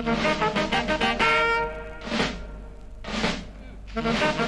Thank you.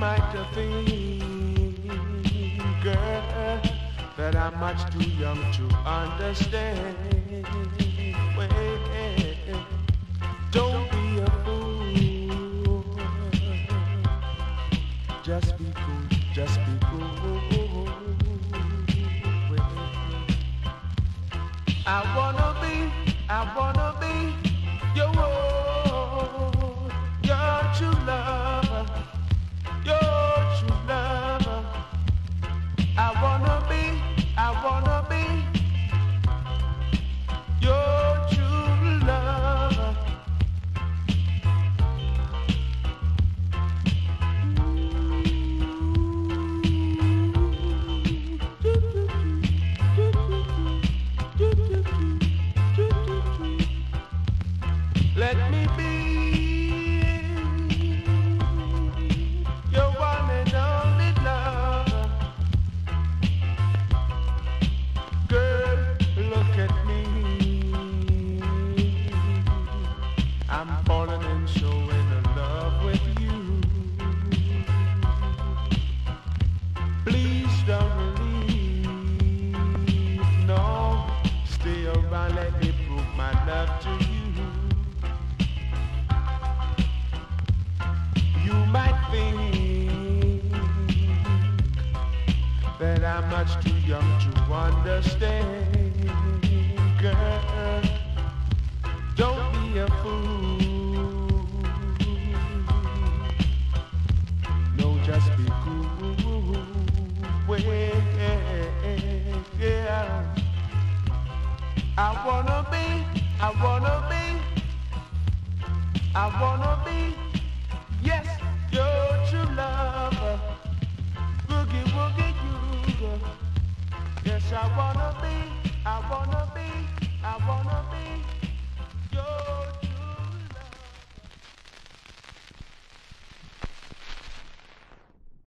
might think, girl, that I'm much too young to understand. Well, don't be a fool. Just be cool, just be cool. I wanna. Let me be. That I'm much too young to understand, girl. Don't be a fool. No, just be cool. Well, yeah. I wanna be, I wanna be, I wanna be, yes, I wanna be, I wanna be, I wanna be your.